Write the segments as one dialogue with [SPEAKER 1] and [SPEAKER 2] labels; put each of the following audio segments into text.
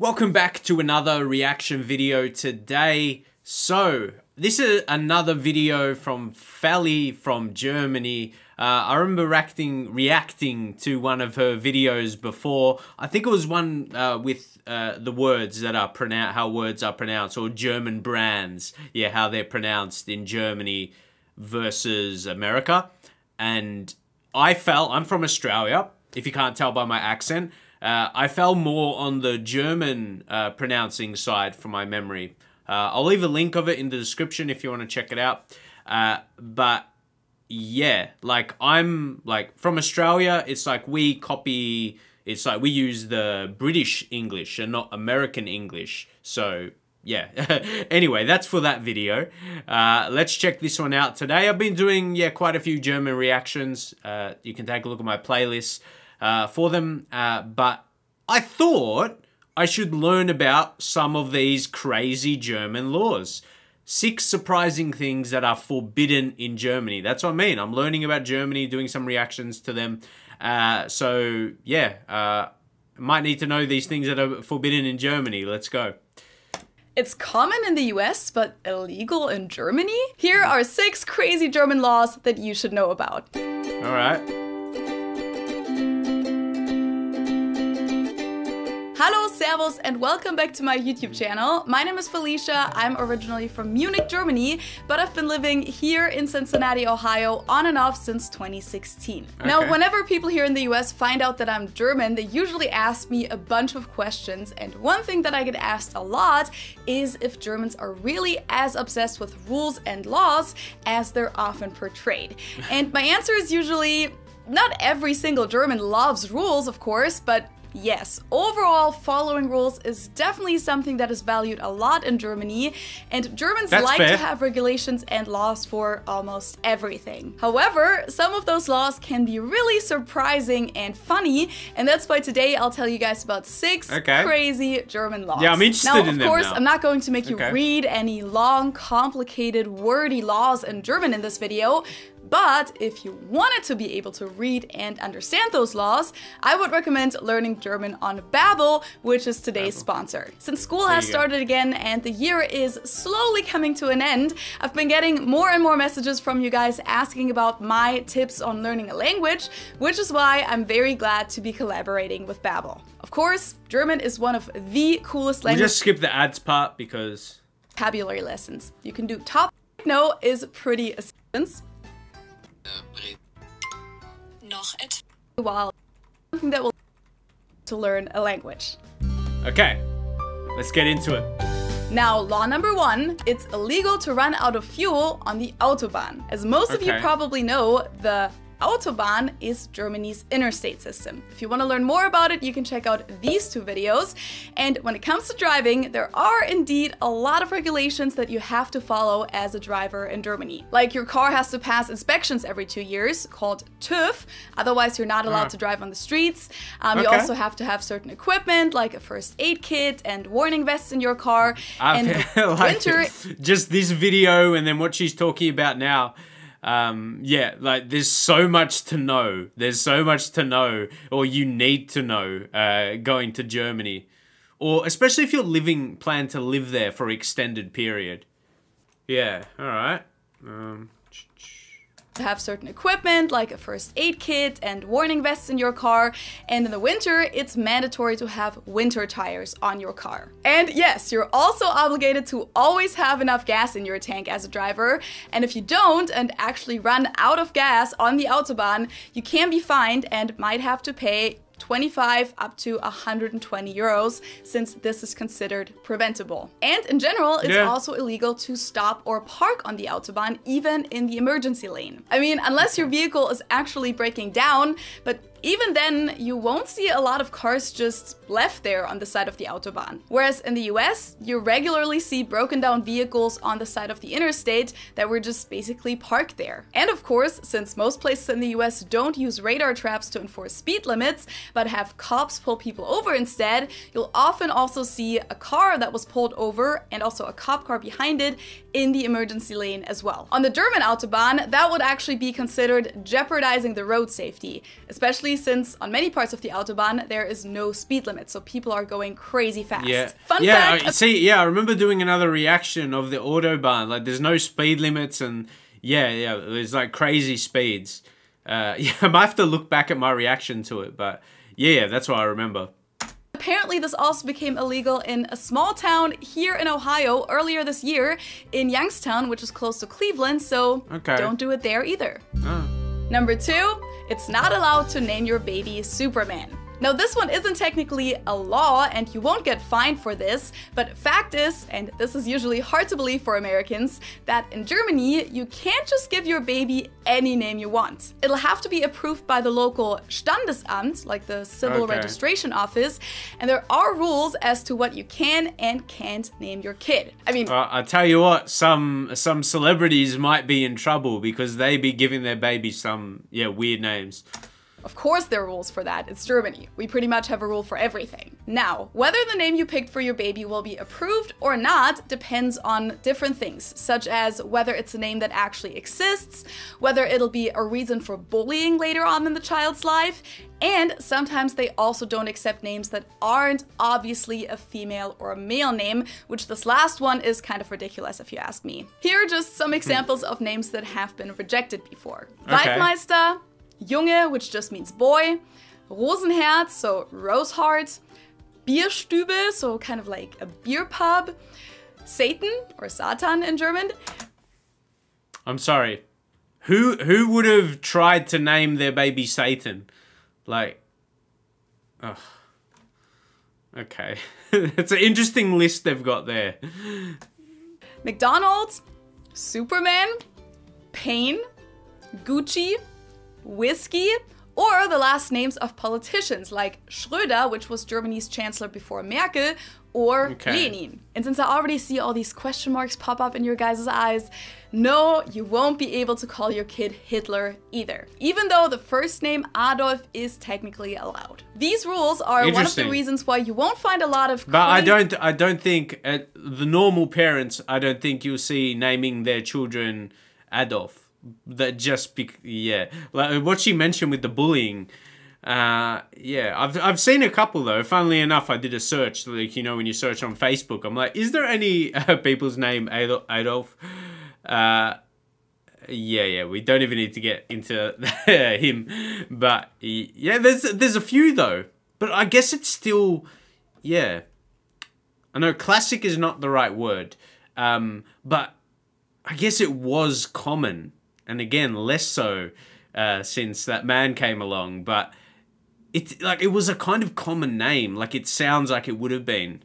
[SPEAKER 1] Welcome back to another reaction video today. So, this is another video from Feli from Germany. Uh, I remember reacting, reacting to one of her videos before. I think it was one uh, with uh, the words that are pronounced, how words are pronounced, or German brands. Yeah, how they're pronounced in Germany versus America. And I felt, I'm from Australia, if you can't tell by my accent. Uh, I fell more on the German uh, pronouncing side from my memory. Uh, I'll leave a link of it in the description if you want to check it out. Uh, but yeah, like I'm like from Australia, it's like we copy, it's like we use the British English and not American English. So yeah. anyway, that's for that video. Uh, let's check this one out today. I've been doing, yeah, quite a few German reactions. Uh, you can take a look at my playlist uh, for them. Uh, but I thought I should learn about some of these crazy German laws. Six surprising things that are forbidden in Germany. That's what I mean. I'm learning about Germany, doing some reactions to them. Uh, so, yeah, uh, might need to know these things that are forbidden in Germany. Let's go.
[SPEAKER 2] It's common in the US, but illegal in Germany? Here are six crazy German laws that you should know about.
[SPEAKER 1] All right.
[SPEAKER 2] Hallo, Servus, and welcome back to my YouTube channel. My name is Felicia. I'm originally from Munich, Germany, but I've been living here in Cincinnati, Ohio on and off since 2016. Okay. Now, whenever people here in the US find out that I'm German, they usually ask me a bunch of questions, and one thing that I get asked a lot is if Germans are really as obsessed with rules and laws as they're often portrayed. and my answer is usually not every single German loves rules, of course, but Yes, overall, following rules is definitely something that is valued a lot in Germany, and Germans That's like fair. to have regulations and laws for almost everything. However, some of those laws can be really surprising and funny, and that's why today I'll tell you guys about six okay. crazy German laws.
[SPEAKER 1] Yeah, I'm interested
[SPEAKER 2] now,
[SPEAKER 1] in
[SPEAKER 2] Of course,
[SPEAKER 1] now.
[SPEAKER 2] I'm not going to make you okay. read any long, complicated, wordy laws in German in this video, but if you wanted to be able to read and understand those laws, I would recommend learning German on Babbel, which is today's Babbel. sponsor. Since school has started again and the year is slowly coming to an end, I've been getting more and more messages from you guys asking about my tips on learning a language, which is why I'm very glad to be collaborating with Babbel. Of course, German is one of the coolest languages.
[SPEAKER 1] Just skip the ads part because
[SPEAKER 2] vocabulary lessons. You can do top no is pretty assistance noch while something that will to learn a language.
[SPEAKER 1] Okay, let's get into it.
[SPEAKER 2] Now, law number one, it's illegal to run out of fuel on the Autobahn. As most okay. of you probably know, the Autobahn is Germany's interstate system. If you want to learn more about it, you can check out these two videos. And when it comes to driving, there are indeed a lot of regulations that you have to follow as a driver in Germany. Like your car has to pass inspections every two years, called TÜV, otherwise you're not allowed uh. to drive on the streets. Um, okay. You also have to have certain equipment, like a first aid kit and warning vests in your car.
[SPEAKER 1] And like winter... Just this video and then what she's talking about now um, yeah, like there's so much to know. There's so much to know, or you need to know, uh, going to Germany, or especially if you're living, plan to live there for extended period. Yeah, all right. Um,
[SPEAKER 2] have certain equipment like a first aid kit and warning vests in your car. And in the winter, it's mandatory to have winter tires on your car. And yes, you're also obligated to always have enough gas in your tank as a driver. And if you don't and actually run out of gas on the Autobahn, you can be fined and might have to pay 25 up to 120 euros since this is considered preventable. And in general, it's yeah. also illegal to stop or park on the Autobahn even in the emergency lane. I mean, unless your vehicle is actually breaking down, but even then, you won't see a lot of cars just left there on the side of the Autobahn. Whereas in the US, you regularly see broken down vehicles on the side of the interstate that were just basically parked there. And of course, since most places in the US don't use radar traps to enforce speed limits, but have cops pull people over instead, you'll often also see a car that was pulled over and also a cop car behind it in the emergency lane as well. On the German Autobahn, that would actually be considered jeopardizing the road safety, especially especially since on many parts of the Autobahn there is no speed limit, so people are going crazy fast.
[SPEAKER 1] Yeah.
[SPEAKER 2] Fun
[SPEAKER 1] yeah,
[SPEAKER 2] fact.
[SPEAKER 1] I- see, yeah, I remember doing another reaction of the Autobahn. Like, there's no speed limits, and yeah, yeah, there's like crazy speeds. Uh, yeah, I might have to look back at my reaction to it, but yeah, yeah, that's what I remember.
[SPEAKER 2] Apparently, this also became illegal in a small town here in Ohio earlier this year in Youngstown, which is close to Cleveland, so
[SPEAKER 1] Okay.
[SPEAKER 2] don't do it there either.
[SPEAKER 1] Oh.
[SPEAKER 2] Number two, it's not allowed to name your baby Superman. Now, this one isn't technically a law and you won't get fined for this, but fact is, and this is usually hard to believe for Americans, that in Germany you can't just give your baby any name you want. It'll have to be approved by the local Standesamt, like the civil
[SPEAKER 1] Okay.
[SPEAKER 2] registration office, and there are rules as to what you can and can't name your kid. I mean,
[SPEAKER 1] Uh, I tell you what, some some celebrities might be in trouble because they be giving their baby some yeah weird names.
[SPEAKER 2] Of course, there are rules for that. It's Germany. We pretty much have a rule for everything. Now, whether the name you picked for your baby will be approved or not depends on different things, such as whether it's a name that actually exists, whether it'll be a reason for bullying later on in the child's life, and sometimes they also don't accept names that aren't obviously a female or a male name, which this last one is kind of ridiculous if you ask me. Here are just some examples of names that have been rejected before.
[SPEAKER 1] Okay.
[SPEAKER 2] Waldmeister, Junge, which just means boy, Rosenherz, so rose heart, Bierstube, so kind of like a beer pub, Satan or Satan in German,
[SPEAKER 1] I'm sorry. Who who would have tried to name their baby Satan? Like, ugh. Okay, it's an interesting list they've got there.
[SPEAKER 2] McDonald's, Superman, Pain, Gucci, Whiskey, or the last names of politicians like Schröder, which was Germany's chancellor before Merkel, or
[SPEAKER 1] Okay.
[SPEAKER 2] Lenin. And since I already see all these question marks pop up in your guys' eyes, no, you won't be able to call your kid Hitler either, even though the first name Adolf is technically allowed. These rules are one of the reasons why you won't find a lot of
[SPEAKER 1] But I don't I don't think uh, the normal parents I don't think you'll see naming their children Adolf. That just be yeah, like what she mentioned with the bullying. Uh, yeah, I've I've seen a couple though. Funnily enough, I did a search. Like you know, when you search on Facebook, I'm like, is there any uh, people's name Adolf? Adolf? Uh, yeah, yeah. We don't even need to get into him, but yeah, there's there's a few though. But I guess it's still, yeah. I know classic is not the right word, um, but I guess it was common, and again less so uh, since that man came along. But it's like it was a kind of common name. Like it sounds like it would have been.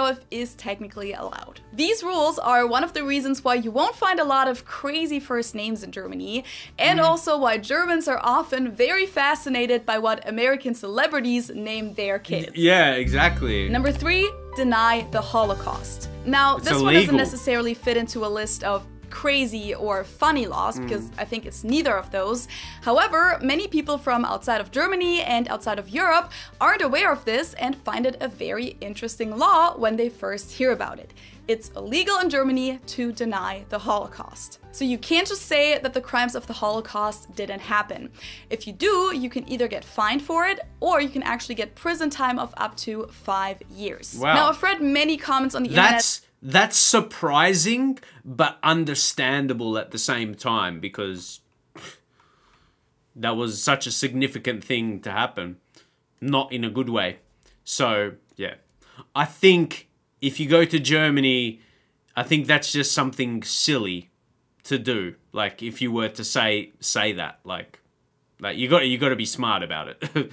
[SPEAKER 2] Adolf is technically allowed. These rules are one of the reasons why you won't find a lot of crazy first names in Germany, and also why Germans are often very fascinated by what American celebrities name their kids.
[SPEAKER 1] Yeah, exactly.
[SPEAKER 2] Number three, deny the Holocaust. Now,
[SPEAKER 1] It's
[SPEAKER 2] this one doesn't necessarily fit into a list of crazy or funny laws mm. because I think it's neither of those. However, many people from outside of Germany and outside of Europe aren't aware of this and find it a very interesting law when they first hear about it. It's illegal in Germany to deny the Holocaust. So you can't just say that the crimes of the Holocaust didn't happen. If you do, you can either get fined for it or you can actually get prison time of up to five years.
[SPEAKER 1] Wow.
[SPEAKER 2] Now, I've read many comments on the internet.
[SPEAKER 1] That's surprising but understandable at the same time because that was such a significant thing to happen. Not in a good way. So yeah. I think if you go to germany i think that's just something silly to do. Like if you were to say say that like like you got you got to be smart about it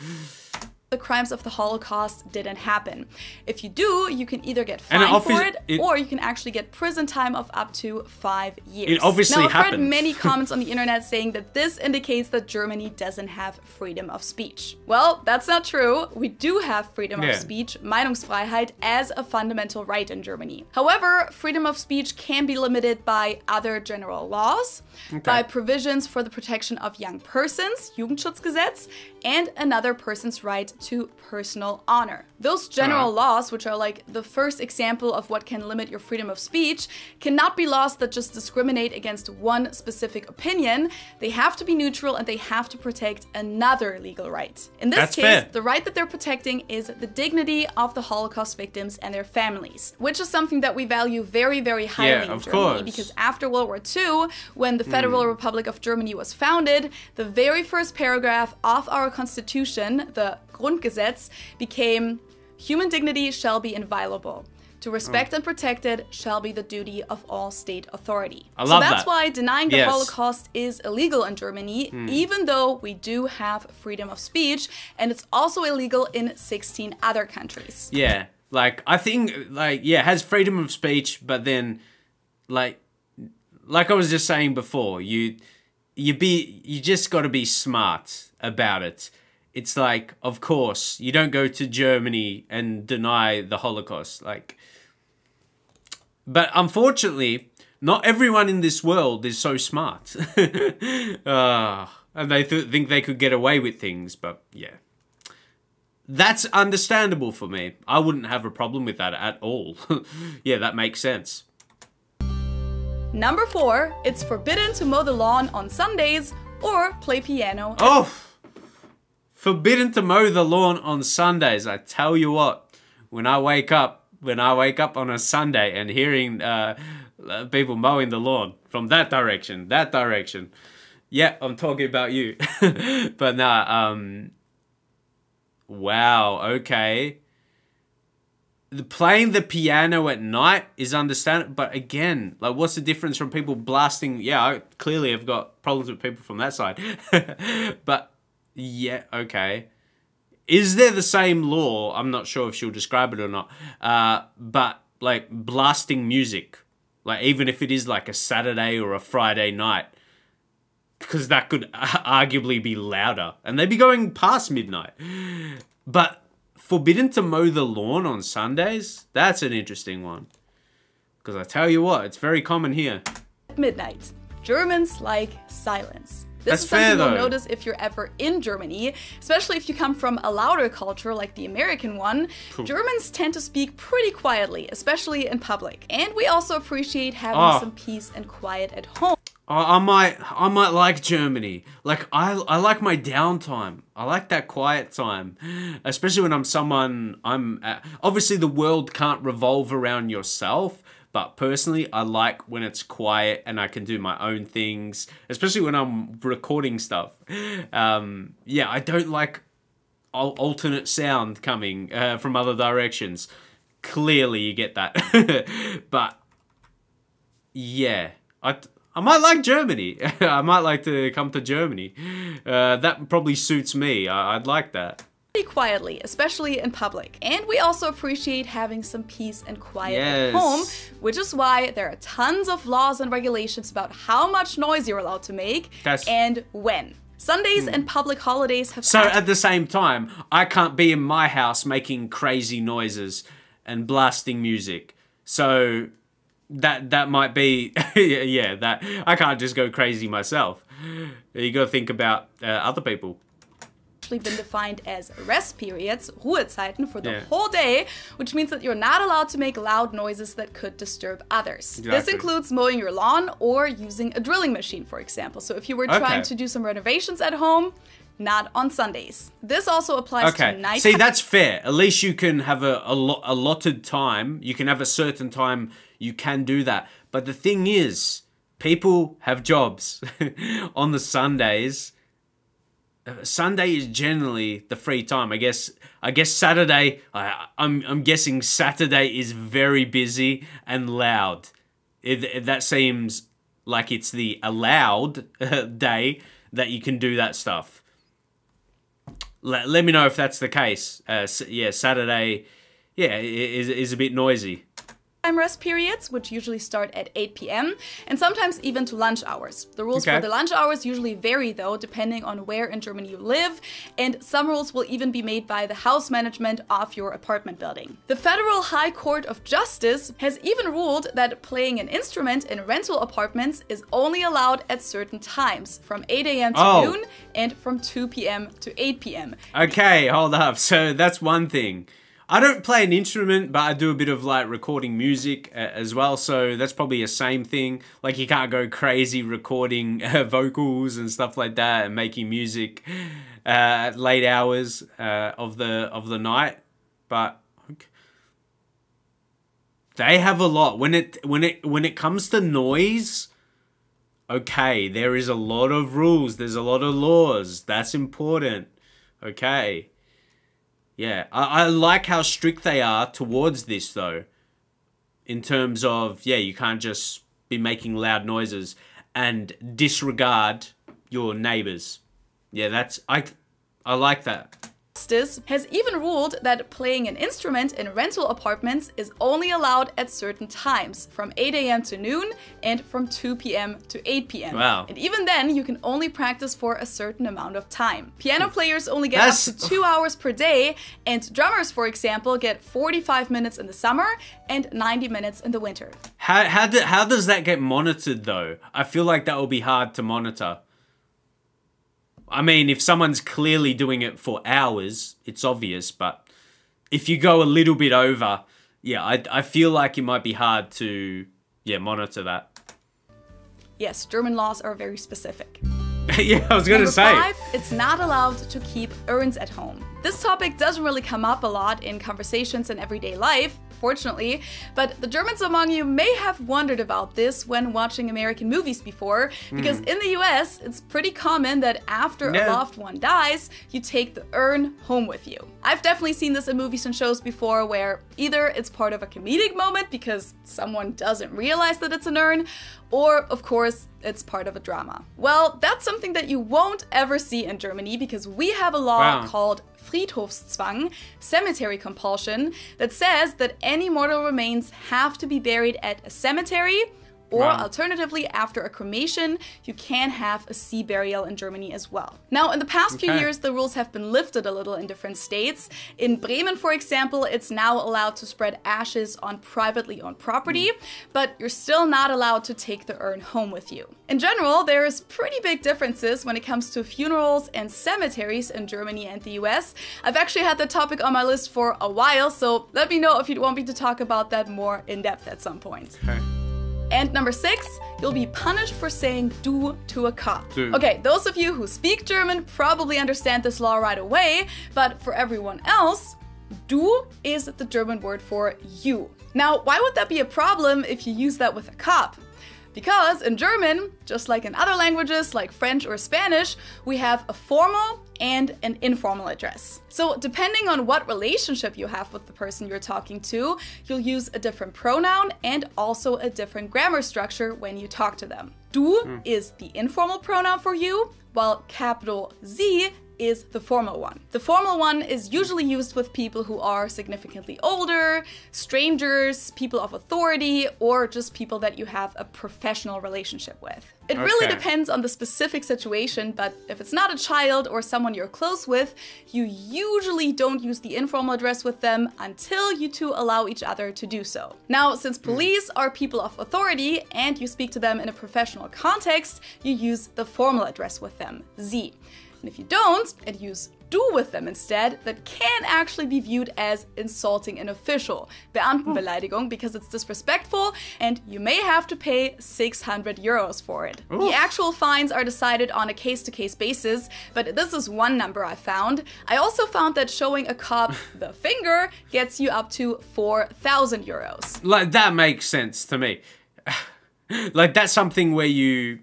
[SPEAKER 2] the crimes of the Holocaust didn't happen. If you do, you can either get fined for it,
[SPEAKER 1] it-
[SPEAKER 2] or you can actually get prison time of up to five years.
[SPEAKER 1] It obviously
[SPEAKER 2] now, I've read
[SPEAKER 1] happened.
[SPEAKER 2] many comments on the internet saying that this indicates that Germany doesn't have freedom of speech. Well, that's not true. We do have freedom
[SPEAKER 1] Yeah.
[SPEAKER 2] of speech, Meinungsfreiheit, as a fundamental right in Germany. However, freedom of speech can be limited by other general laws, by provisions for the protection of young persons, Jugendschutzgesetz, and another person's right to personal honor. Those general
[SPEAKER 1] Alright.
[SPEAKER 2] laws, which are like the first example of what can limit your freedom of speech, cannot be laws that just discriminate against one specific opinion. They have to be neutral and they have to protect another legal right. In this
[SPEAKER 1] That's
[SPEAKER 2] case,
[SPEAKER 1] fair.
[SPEAKER 2] the right that they're protecting is the dignity of the Holocaust victims and their families, which is something that we value very, very highly
[SPEAKER 1] Yeah,
[SPEAKER 2] in
[SPEAKER 1] of
[SPEAKER 2] Germany
[SPEAKER 1] course.
[SPEAKER 2] because after World War II, when the hmm. Federal Republic of Germany was founded, the very first paragraph of our constitution, the Grundgesetz, became human dignity shall be inviolable. To respect oh. and protect it shall be the duty of all state authority.
[SPEAKER 1] I love so
[SPEAKER 2] that's
[SPEAKER 1] that.
[SPEAKER 2] why denying the
[SPEAKER 1] Yes.
[SPEAKER 2] Holocaust is illegal in Germany, hmm. even though we do have freedom of speech, and it's also illegal in 16 other countries.
[SPEAKER 1] Yeah, like I think, like yeah, it has freedom of speech, but then, like, like I was just saying before, you, you be, you just got to be smart about it. It's like, of course, you don't go to Germany and deny the Holocaust, like. But unfortunately, not everyone in this world is so smart. Ah, and they th- think they could get away with things, but yeah. That's understandable for me. I wouldn't have a problem with that at all. yeah, that makes sense.
[SPEAKER 2] Number four, it's forbidden to mow the lawn on Sundays or play piano.
[SPEAKER 1] Oh, forbidden to mow the lawn on Sundays. I tell you what, when I wake up, when I wake up on a Sunday and hearing uh, uh, people mowing the lawn from that direction, that direction, yeah, I'm talking about you. but nah, um, wow, okay. The playing the piano at night is understandable, but again, like, what's the difference from people blasting? Yeah, I clearly have got problems with people from that side, but yeah, okay. Is there the same law? I'm not sure if she'll describe it or not. Uh, but like blasting music, like even if it is like a Saturday or a Friday night, because that could arguably be louder, and they'd be going past midnight. But forbidden to mow the lawn on Sundays? That's an interesting one. Because I tell you what, it's very common here.
[SPEAKER 2] midnight. Germans like silence. This
[SPEAKER 1] That's
[SPEAKER 2] is something
[SPEAKER 1] fair,
[SPEAKER 2] you'll
[SPEAKER 1] though.
[SPEAKER 2] notice if you're ever in Germany, especially if you come from a louder culture like the American one. Germans tend to speak pretty quietly, especially in public. And we also appreciate having
[SPEAKER 1] Ah.
[SPEAKER 2] some peace and quiet at home.
[SPEAKER 1] I, I might, I might like Germany. Like I, I like my downtime. I like that quiet time, especially when I'm someone. I'm uh, obviously the world can't revolve around yourself. But personally, I like when it's quiet and I can do my own things, especially when I'm recording stuff. Um, yeah, I don't like al- alternate sound coming uh, from other directions. Clearly, you get that. but yeah, I I might like Germany. I might like to come to Germany. Uh, that probably suits me. I, I'd like that.
[SPEAKER 2] Pretty quietly, especially in public. And we also appreciate having some peace and quiet at home, which is why there are tons of laws and regulations about how much noise you're allowed to make
[SPEAKER 1] That's-
[SPEAKER 2] and when. Sundays and public holidays have
[SPEAKER 1] So at the same time, I can't be in my house making crazy noises and blasting music. So that that might be yeah that I can't just go crazy myself. You got to think about uh, other people.
[SPEAKER 2] Actually been defined as rest periods, Ruhezeiten, for the
[SPEAKER 1] Yeah.
[SPEAKER 2] whole day, which means that you're not allowed to make loud noises that could disturb others. This includes mowing your lawn or using a drilling machine, for example. So if you were trying
[SPEAKER 1] Okay.
[SPEAKER 2] to do some renovations at home, not on Sundays. This also applies to
[SPEAKER 1] Okay.
[SPEAKER 2] night.
[SPEAKER 1] See, that's fair. At least you can have a, a lo- allotted time. You can have a certain time you can do that. But the thing is, people have jobs on the Sundays. Sunday is generally the free time. I guess. I guess Saturday. I, I'm. I'm guessing Saturday is very busy and loud. It, it- that seems like it's the allowed day that you can do that stuff let, let me know if that's the case. Uh, yeah, Saturday, yeah, is is a bit noisy.
[SPEAKER 2] Time rest periods, which usually start at 8 p.m., and sometimes even to lunch hours. The rules
[SPEAKER 1] Okay.
[SPEAKER 2] for the lunch hours usually vary, though, depending on where in Germany you live, and some rules will even be made by the house management of your apartment building. The Federal High Court of Justice has even ruled that playing an instrument in rental apartments is only allowed at certain times, from 8 a.m. to
[SPEAKER 1] Oh.
[SPEAKER 2] noon and from 2 p.m. to 8 p.m.
[SPEAKER 1] Okay, hold up. So that's one thing. I don't play an instrument, but I do a bit of like recording music uh, as well. So that's probably a same thing. Like you can't go crazy recording uh, vocals and stuff like that and making music uh, at late hours uh, of the of the night. But they have a lot when it when it when it comes to noise. Okay, there is a lot of rules. There's a lot of laws. That's important. Okay. Yeah, I, I like how strict they are towards this though. In terms of yeah, you can't just be making loud noises and disregard your neighbors. Yeah, that's I I like that.
[SPEAKER 2] Justice has even ruled that playing an instrument in rental apartments is only allowed at certain times, from 8 a.m. to noon and from 2 p.m. to 8 p.m.
[SPEAKER 1] Wow.
[SPEAKER 2] And even then, you can only practice for a certain amount of time. Piano hmm. players only get
[SPEAKER 1] That's-
[SPEAKER 2] up to two hours per day, and drummers, for example, get 45 minutes in the summer and 90 minutes in the winter.
[SPEAKER 1] How how do, how does that get monitored though? I feel like that will be hard to monitor. I mean, if someone's clearly doing it for hours, it's obvious, but if you go a little bit over, yeah, I I feel like it might be hard to yeah, monitor that.
[SPEAKER 2] Yes, German laws are very specific.
[SPEAKER 1] yeah, I was going to say.
[SPEAKER 2] five, it's not allowed to keep urns at home. This topic doesn't really come up a lot in conversations in everyday life, fortunately, but the Germans among you may have wondered about this when watching American movies before, hmm. because in the US, it's pretty common that after a loved one dies, you take the urn home with you. I've definitely seen this in movies and shows before where either it's part of a comedic moment because someone doesn't realize that it's an urn, or of course, it's part of a drama. Well, that's something that you won't ever see in Germany because we have a law
[SPEAKER 1] Wow.
[SPEAKER 2] called Friedhofszwang, cemetery compulsion, that says that any mortal remains have to be buried at a cemetery. Or
[SPEAKER 1] Wow.
[SPEAKER 2] alternatively, after a cremation, you can have a sea burial in Germany as well. Now, in the past few years, the rules have been lifted a little in different states. In Bremen, for example, it's now allowed to spread ashes on privately owned property, hmm. but you're still not allowed to take the urn home with you. In general, there's pretty big differences when it comes to funerals and cemeteries in Germany and the US. I've actually had the topic on my list for a while, so let me know if you'd want me to talk about that more in depth at some point.
[SPEAKER 1] Okay.
[SPEAKER 2] And number six, you'll be punished for saying du to a cop.
[SPEAKER 1] Du.
[SPEAKER 2] Okay, those of you who speak German probably understand this law right away, but for everyone else, du is the German word for you. Now, why would that be a problem if you use that with a cop? Because in German, just like in other languages like French or Spanish, we have a formal and an informal address. So, depending on what relationship you have with the person you're talking to, you'll use a different pronoun and also a different grammar structure when you talk to them. Du hmm. is the informal pronoun for you, while capital Sie is the formal one. The formal one is usually used with people who are significantly older, strangers, people of authority, or just people that you have a professional relationship with. It really depends on the specific situation, but if it's not a child or someone you're close with, you usually don't use the informal address with them until you two allow each other to do so. Now, since hmm. police are people of authority and you speak to them in a professional context, you use the formal address with them, Sie. And if you don't and use du with them instead, that can actually be viewed as insulting an official, Beamtenbeleidigung, because it's disrespectful and you may have to pay 600 euros for it. The actual fines are decided on a case to case basis, but this is one number I found. I also found that showing a cop the finger gets you up to 4,000 euros.
[SPEAKER 1] Like that makes sense to me. like that's something where you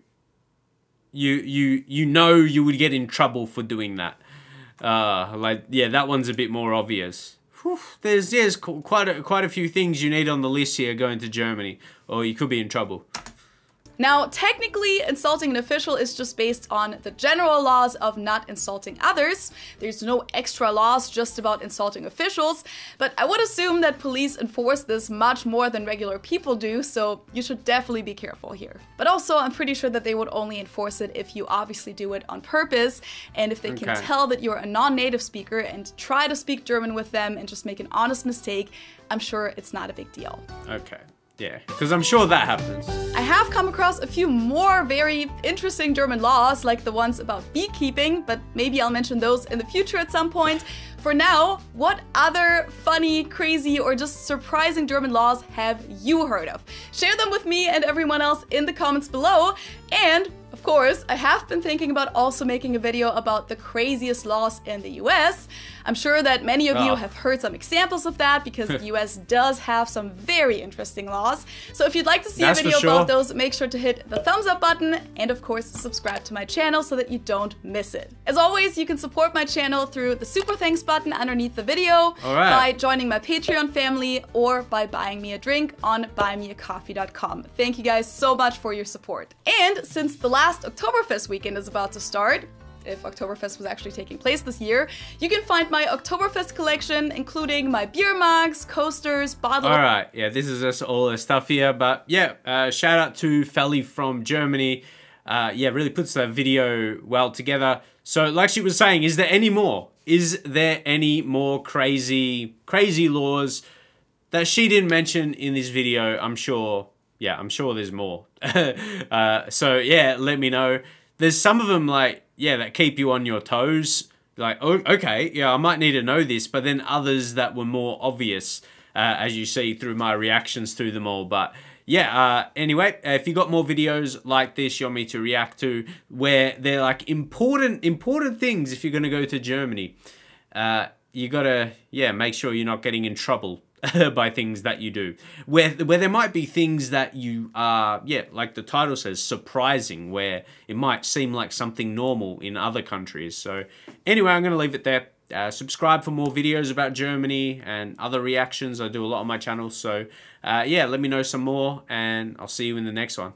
[SPEAKER 1] you you you know you would get in trouble for doing that. Uh like yeah, that one's a bit more obvious. Whew, there's there's quite a, quite a few things you need on the list here going to Germany or you could be in trouble.
[SPEAKER 2] Now, technically, insulting an official is just based on the general laws of not insulting others. There's no extra laws just about insulting officials, but I would assume that police enforce this much more than regular people do, so you should definitely be careful here. But also, I'm pretty sure that they would only enforce it if you obviously do it on purpose, and if they can tell that you're a non-native speaker and try to speak German with them and just make an honest mistake, I'm sure it's not a big deal.
[SPEAKER 1] Okay. Yeah. Because I'm sure that happens.
[SPEAKER 2] I have come across a few more very interesting German laws, like the ones about beekeeping, but maybe I'll mention those in the future at some point. For now, what other funny, crazy, or just surprising German laws have you heard of? Share them with me and everyone else in the comments below. And of course, I have been thinking about also making a video about the craziest laws in the US. I'm sure that many of you
[SPEAKER 1] Ah.
[SPEAKER 2] have heard some examples of that because the US does have some very interesting laws. So if you'd like to see
[SPEAKER 1] That's
[SPEAKER 2] a video
[SPEAKER 1] sure.
[SPEAKER 2] about those, make sure to hit the thumbs up button and of course subscribe to my channel so that you don't miss it. As always, you can support my channel through the super thanks button underneath the video,
[SPEAKER 1] right.
[SPEAKER 2] by joining my Patreon family, or by buying me a drink on buymeacoffee.com. Thank you guys so much for your support. And since the last Oktoberfest weekend is about to start, if Oktoberfest was actually taking place this year, you can find my Oktoberfest collection, including my beer mugs, coasters, bottle
[SPEAKER 1] All right. Yeah, this is just all the stuff here. But yeah, uh, shout out to Feli from Germany. Uh, yeah, really puts that video well together. So, like she was saying, is there any more? Is there any more crazy, crazy laws that she didn't mention in this video? I'm sure. Yeah, I'm sure there's more. uh, so yeah, let me know. There's some of them like yeah that keep you on your toes. Like oh, okay, yeah, I might need to know this, but then others that were more obvious, uh, as you see through my reactions through them all. But yeah, uh, anyway, if you got more videos like this you want me to react to, where they're like important important things, if you're gonna go to Germany, uh, you gotta yeah make sure you're not getting in trouble by things that you do. Where where there might be things that you are yeah like the title says surprising where it might seem like something normal in other countries. So anyway i'm going to leave it there. Uh, subscribe for more videos about germany and other reactions. I do a lot on my channel. So uh, yeah let me know some more and i'll see you in the next one